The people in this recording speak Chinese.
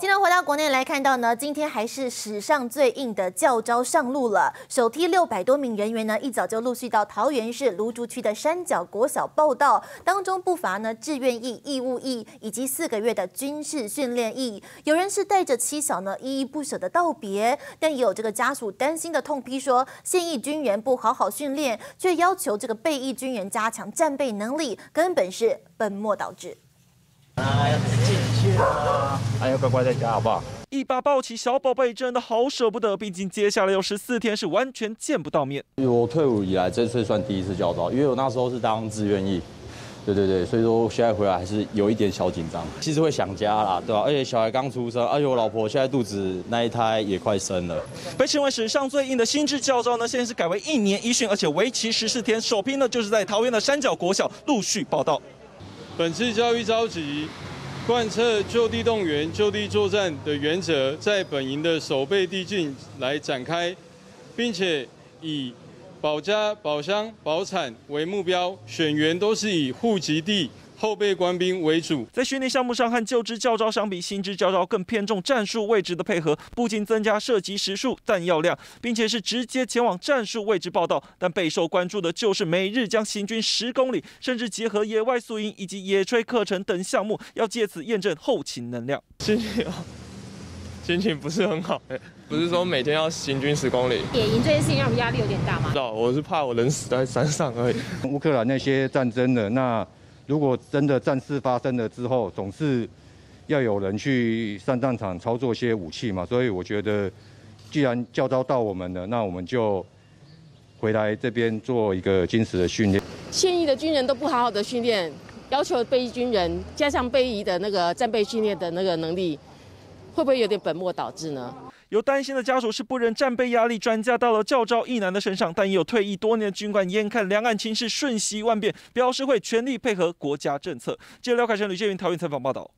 今天回到国内来看到呢，今天还是史上最硬的教招上路了。首批六百多名人员呢，一早就陆续到桃园市芦竹区的山脚国小报道，当中不乏呢志愿役、义务役以及四个月的军事训练役。有人是带着妻小呢，依依不舍的道别，但也有这个家属担心的痛批说，现役军人不好好训练，却要求这个备役军人加强战备能力，根本是本末倒置。啊！还要乖乖在家，好不好？一把抱起小宝贝，真的好舍不得。毕竟接下来有十四天是完全见不到面。我退伍以来，这次算第一次教招，因为我那时候是当志愿役。对对对，所以说现在回来还是有一点小紧张。其实会想家啦，对吧？而且小孩刚出生，而且我老婆现在肚子那一胎也快生了。被称为史上最硬的新制教招呢，现在是改为一年一训，而且为期十四天。首批呢就是在桃园的山脚国小陆续报道。本次教育召集，贯彻就地动员、就地作战的原则，在本营的守备地境来展开，并且以保家、保乡、保产为目标，选员都是以户籍地。后备官兵为主，在训练项目上和旧制教招相比，新制教招更偏重战术位置的配合，不仅增加射击时数、弹药量，并且是直接前往战术位置报道。但备受关注的就是每日将行军十公里，甚至结合野外宿营以及野炊课程等项目，要借此验证后勤能量。心情心情不是很好，不是说每天要行军十公里。野营这件事情让我们压力有点大吗？知道，我是怕我人死在山上而已。乌克兰那些战争的那。如果真的战事发生了之后，总是要有人去上战场操作些武器嘛，所以我觉得，既然教招到我们了，那我们就回来这边做一个坚实的训练。现役的军人都不好好的训练，要求备役军人加上备役的那个战备训练的那个能力，会不会有点本末倒置呢？有担心的家属是不忍战备压力转嫁到了教招一男的身上，但也有退役多年的军官，眼看两岸情势瞬息万变，表示会全力配合国家政策。记者廖凯生、吕建云桃园采访报道。